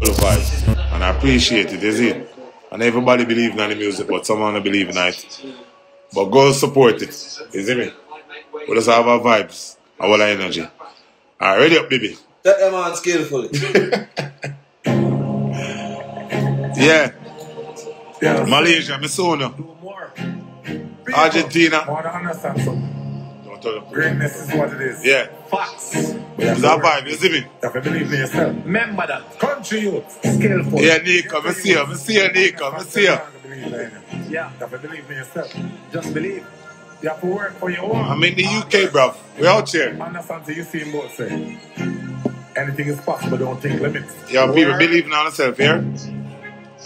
the vibe. And I appreciate it, is it? And everybody believe in the music, but someone don't believe in it. But go support it, is it. You see me? We just have our vibes, our energy. Alright, ready up, baby. Take them on skillfully. Yeah. Yeah. Malaysia, me soon. now. Do more. Argentina. Want to understand something? Don't tell them. Greatness is what it is. Yeah. Facts. It's our vibe, you see me? You have to believe in yourself. Remember that. Country youth. Skillful. Yeah, Nika, me see her, me see her, Nika, me see her. Yeah. You have to believe in yourself. Just believe. You have to work for your own. I'm in the UK, bruv. We out here. Understand so you see him both say. Anything is possible, don't think limits. Yeah, people believe in ourselves here.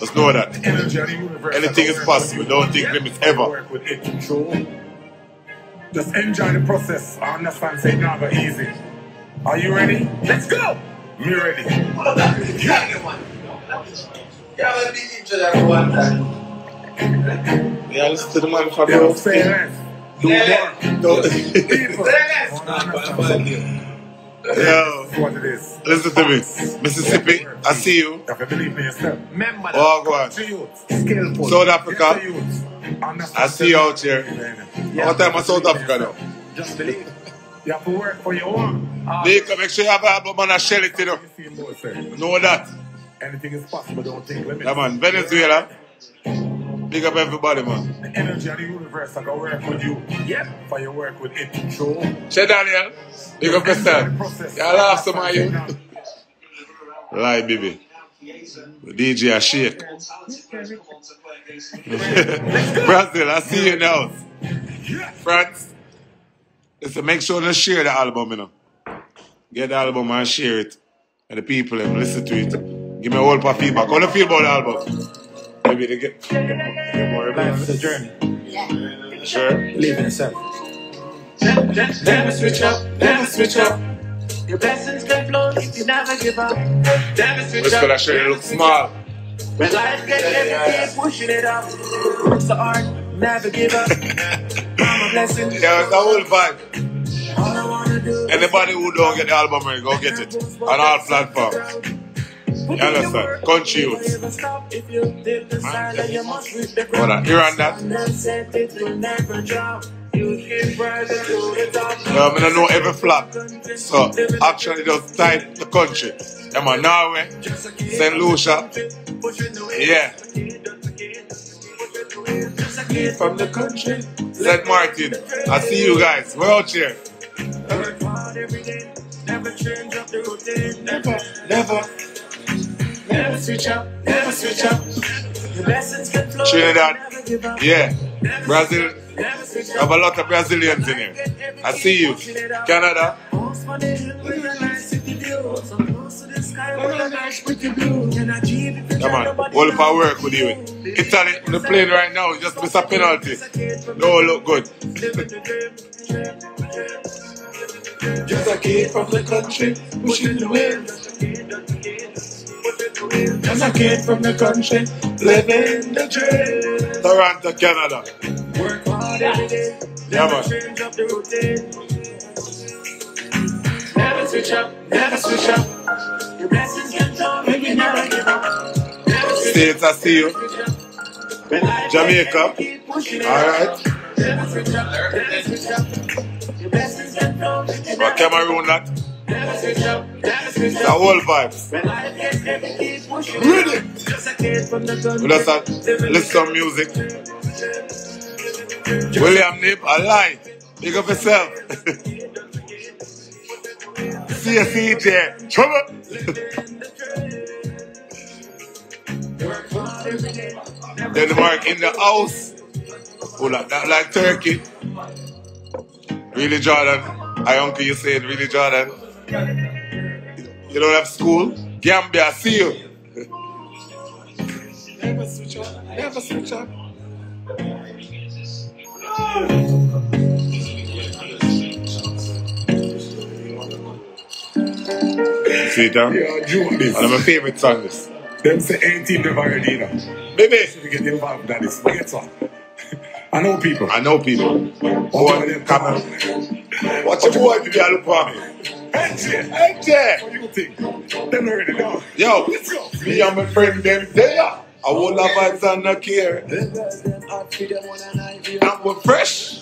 Just know that. Energy of the universe. Anything is possible, don't think limits ever. Work with it control. Just enjoy the process. I understand say it's not easy. Are you ready? Let's go! Me ready. Yeah, let me intro that one time. Yeah, listen to the man from Yeah, the say less. Do Yeah. more. People. Yes. Wanna understand something? Yo, what it is. listen to me. Mississippi, I see you. You believe in yourself. Remember. Oh, go on. Skillful. South Africa. Yes, youth. Understand I see you out here. Yeah. What time is South Africa now? Just believe. You have to work for your own. Ah, Nika, make sure you have an album and a shell it, you know. you see him both say. Know that. Anything is possible, don't think limits. Yeah, man. Venezuela. Big up everybody, man. The energy of the universe I can work with you. Yep. For your work with it control. Che Daniel. Big up yourself. You laugh some of you. Lie, baby. The DJ a shake. Brazil, I see you now. France. Listen, make sure to share the album, you know. Get the album and share it. And the people them listen to it. Give me a whole of feedback. How do you feel about the album? Maybe they get, get more Life's a journey. Yeah. Sure. Live in yourself. Never switch up, never switch up. Your blessings can flow if you never give up. Never switch Let's up. go that shit. It looks small. When life gets heavy, keep pushing it up. Work so hard, never give up. A blessing. Yeah, it's the whole vibe. All I wanna do Anybody who don't get the album, right, go get it on all platforms. You understand? Country youth. never stop you did that you must reach Hold on, hear on that? And said it will never drop. You keep rising to the top. Um, I don't know every flap. So, actually, just type the country. Yeah, man, Norway, St. Lucia. Yeah. From the country. St. Martin. I see you guys. We're out here. Work hard every day. Never change up the routine. Never, never. Never switch up, never switch up. Your blessings can flow. Trinidad. Never give up. Yeah. Brazil. I have a lot of Brazilians in here. I see you. Canada. Almost for the hill with a nice city view. So close to the sky with a nice pretty blue. Can I achieve if you Yeah, man. All of our work with you. Italy, the plane right now, just miss a penalty. No look good. Just a kid from the country, pushing the wind. Just a kid from the country, living the dream. Toronto, Canada. Work hard every day. Never man. change up the routine. Never switch up, never switch up. States, I see you. Jamaica. keep pushing it All up. right. Never switch up, never switch up. Your blessings can flow, make you But Cameroon, that. The whole keep pushing it. Just listen to music. William Nip, I lie. Big up yourself. See you, CJ. Trouble. Denmark in the house. Oh, like that, like Turkey. Really, Jordan. I uncle, you saying really, Jordan. You don't have school? Gambia, I see you. never switch up, never switch up. See it down? Yeah, June this. One of my favorite songs. Them say 18 never ready now. Baby, We get involved in this. Forget so. I know people. I know people. One Boy, of them come come on. on. Watch your boy if you look for me. NJ, NJ. what you think? Them already know. Yo, Let's me and my friend them there. I will have vibes and not care. And we're fresh.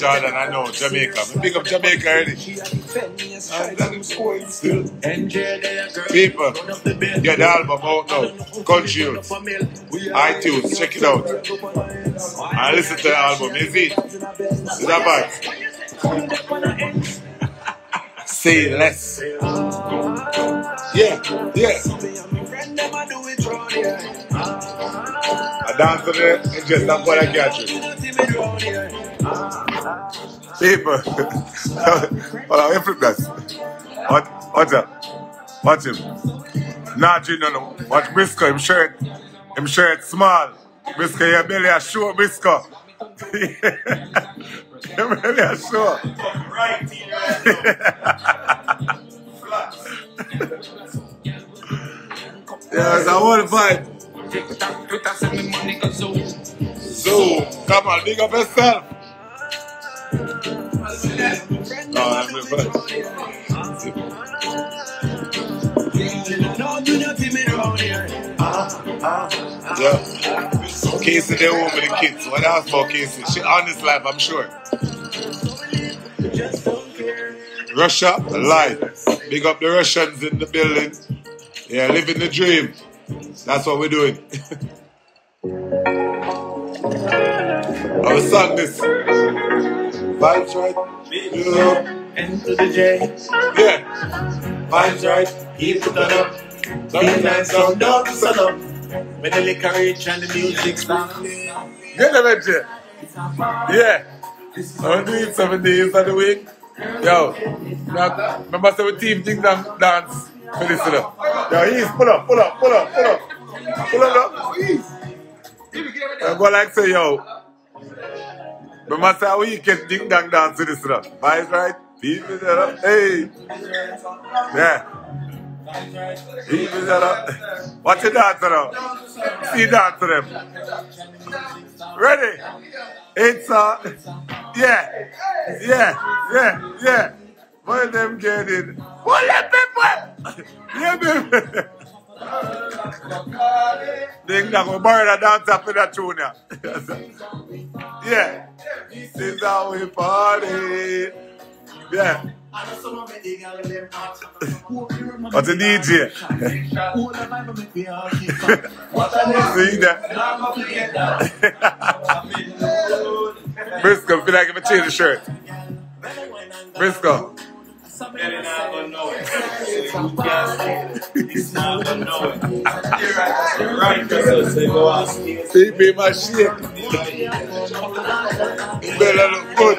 Jordan, I know. Jamaica. Me pick up Jamaica already. People, get the album out now. Country Youth. iTunes, check it out. And listen to the album. Is it? Is that bad? Say less. Yeah, yeah. I dance to the and just not what I got you. People. Hold on, flip that. What, what's up? Watch him. Nah, G, no, no. Watch Briscoe, him shirt. Him shirt small. Briscoe, your belly a show, Briscoe. your belly a show. Yeah, it's a whole vibe. Zoom. Come on, big up yourself. No, I'm with Yeah. Casey, they're home with the kids. What else about Casey? She on this life, I'm sure. Russia, alive. Big up the Russians in the building. Yeah, living the dream. That's what we're doing. Our song this. Vibes right. Know. N to the J. Yeah. Vibes right. Keep it up. Be nice from dark to sun up. When the liquor rich and the music stop. Get at you. Yeah. I'm doing seven days of the week. Yo, now, remember say we team thing dance. So listen up. Yo, ease, pull up, pull up, pull up, pull up. Pull up, up. I go like say, yo. Remember say we can ding dang dance to this up. Vibes right? People that. Hey. Yeah. People that up. Watch your dance now. See dance to them. Ready? It's uh yeah, yeah, yeah, yeah. When them get it, what let people? Yeah, baby. Ding dong, we borrow that dance after that tune, yeah. This is how we party. Yeah. What's a DJ? See that? Briscoe, feel like if I change shirt. Briscoe. You're right. Right. See me my shit. Better look good.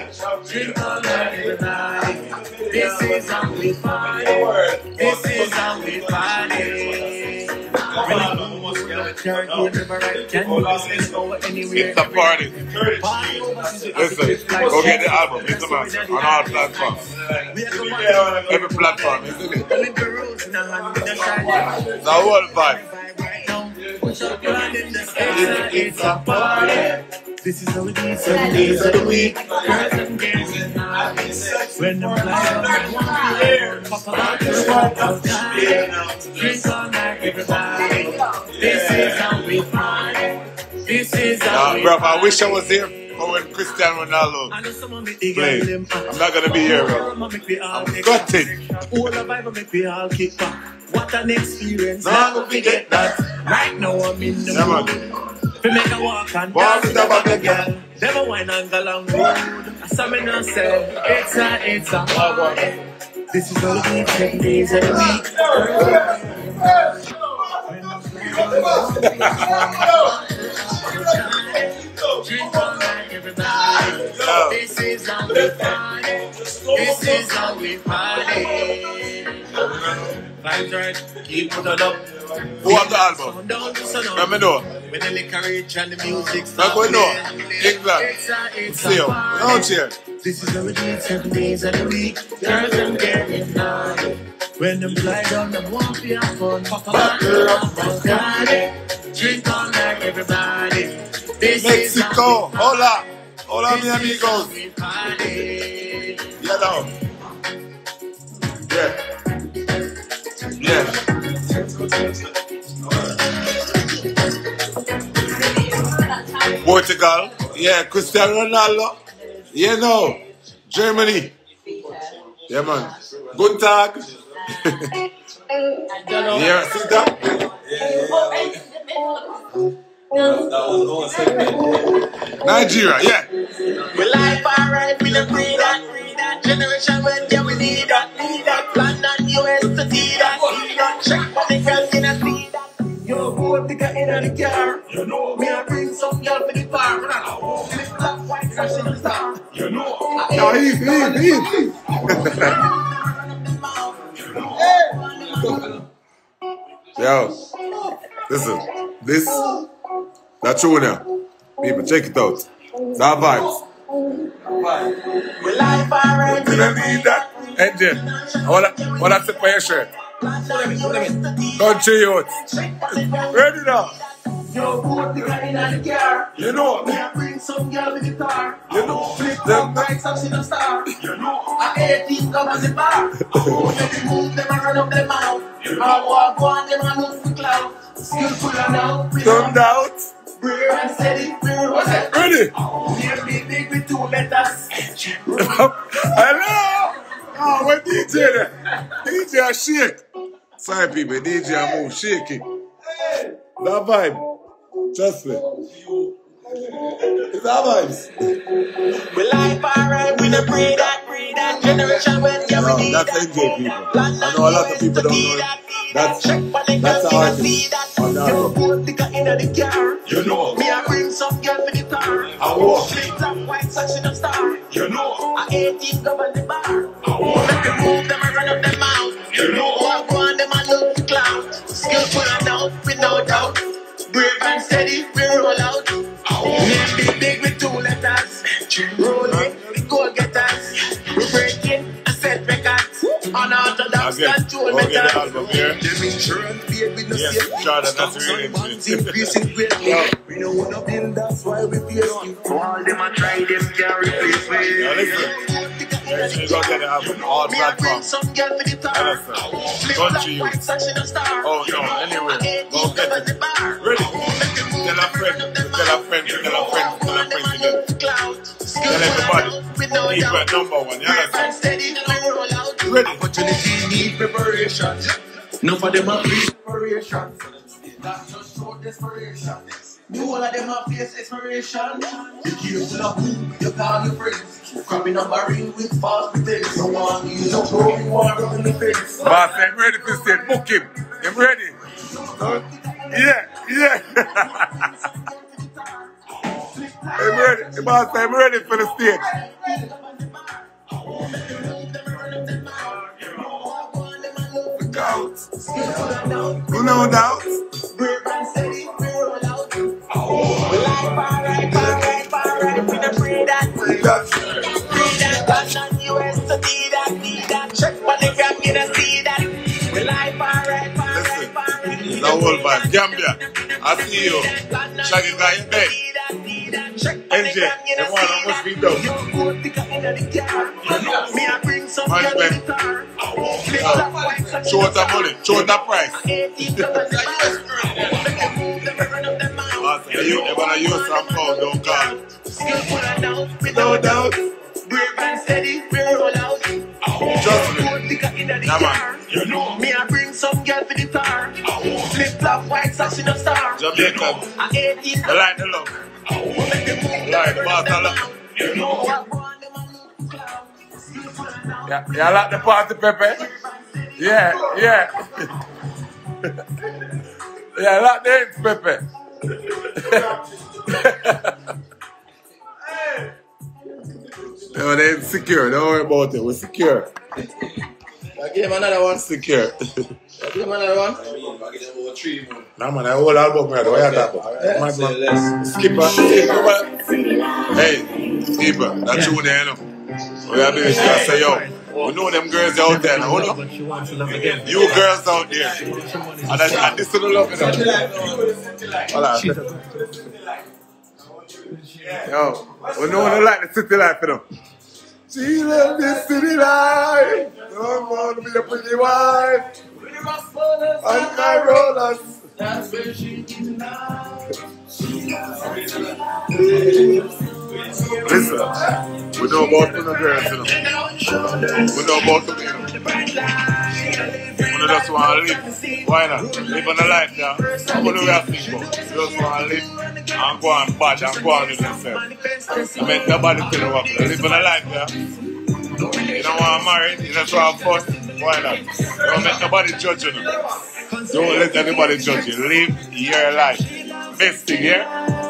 This is how we party. This is how we party. When I go to the church, you never right. Can you listen over anywhere? It's a party. Listen, go get the album. It's a man on all platforms. Every platform, isn't it? A whole vibe. It's a party. This is how we seven days of the week. Girls and girls and hobbies. When them fly up, pop out the squad of time. Drink all night, everybody. This is how we party. This is how we bro, I wish I was here for when Cristiano Ronaldo I know someone make the played. girl them I'm not gonna be here, bro. I'm I'm gutted. All the vibe make me all kick back. What an experience. Nah, Never go forget forget that. Right now I'm in the mood. Man. We make a walk and Walk dance with with the a bugger girl. Never wine and go long road. As I me no say, it's a, it's a party. This is all the week, seven days of the week. Drink all night, everybody. This is how we party. This is how we party. Vibes right, keep it up. Who have the album? Sun down to sun up. Let me know. When the liquor rich and the music Let me know. England. A, See you. a. No cheer. This is how we do it seven days of the week. Girls and getting naughty. When them fly down, them want to have fun. A bottle of Bacardi. Drink all night, everybody. This is Mexico. we Hola. Hola, mi is amigos. Yeah, now. Yeah. Yeah. Portugal. Yeah, Cristiano Ronaldo. You know. Germany. Yeah, man. Good tag. yeah, see that? Nigeria, yeah. We life alright, we don't breed that. Generation yeah, we need that, need that. London, US to see that, Yo, I listen, this, that's true now. People, check it out. It's our vibes. You don't need that engine. What, what that's it for your shirt? Country youth. Ready now. Yo, who pick her in the car? You know, bring some girl with the car. you know, Flip them, the star. You know, I 18 come on the bar. Oh, move them them out. I walk on them and look for cloud. Skillful and out. And steady. It? Ready? Name big, with two letters. Hello. Oh, what DJ there? DJ shake. Sorry, people. DJ I move shaking. That vibe. Trust me. It's our vibes. We life alright. We the breed that, breed that. Generation when yeah, we No, need that's that. NJ people. I know a lot of people don't know it. That's that's the artist on the Yo, album. who pick her in the car? You know. Me I bring some girl for the car. I walk. Flip flop, white sash in the star. You know. I 18 come on the bar. Make them move them and run up them Brave and steady, we roll out. Name big big with two letters. Rolling, the goal getters. We breaking a set records. Unorthodox Again, control go get oh, methods. album here. Insurance paid no Yes, safety. That's Stocks really on bonds interesting. increasing greatly. We don't wanna build, that's why we pay you. All them a try, them can't replace me. Now listen. Make sure you go get the album. All Me a bring platforms. some girl for the tar. Understand. Flip Country flop, white youth. sash in a star. Oh, no, anyway. Go a friend, tell a friend, tell a friend together. Tell everybody. He's my number one. You understand? Ready? Opportunity need preparation. No for them a preparation. That just show desperation. The whole of them a face expiration. Be careful of who you call your friends. Crabbing a barrel with false pretense. No one you no pro, you want to run the fence. Boss, I'm ready to say, book him. I'm ready. Yeah, yeah. I'm ready. I'm ready for the stage. Out. No doubt. Gambia, I see you. In bed. The one that must be dope. Me I bring some Man, girl man. in the car. Flip flop, white sash Show us the money. Show us the price. Boss, you ever wanna use some phone, don't call. No doubt. Brave and steady, we roll out. Trust me. Yeah, man. You know. Me, I bring some girl for the tar. Flip flop, white sash in a star. Jamaican. I like the look. Like the I. You. Yeah, yeah, I like the party, Pepe. Yeah, yeah. yeah, I like the ends, Pepe. No, they insecure. Don't worry about it. We're secure. I give him another one. Secure. I give him another one. nah, man, I whole album, man. What you talking about? Mad, Say man. less. Skipper. Skipper. Hey, Skipper. That tune eh, there, you know. We are doing this. I say, yo. We know them girls out there. Now, hold up. she wants to love again. You girls out there. And that's and this to the love, you know. Hold on. Yo, we know they like the city life, you know. She love this city life. Don't want to be a pretty wife. On my rollers. That's where she tonight. Listen, we know about the girls, you know. We know about them, you know. We just want to live. Why not? Live on the life, yeah. How do we have to think about? Just want to live and go and bad and go on with yourself. I mean, nobody tell you what live on the life, yeah. You don't want to marry, you just want fun. Why not? Don't make nobody judge you. Don't let anybody judge you. Live your life. Best thing, yeah?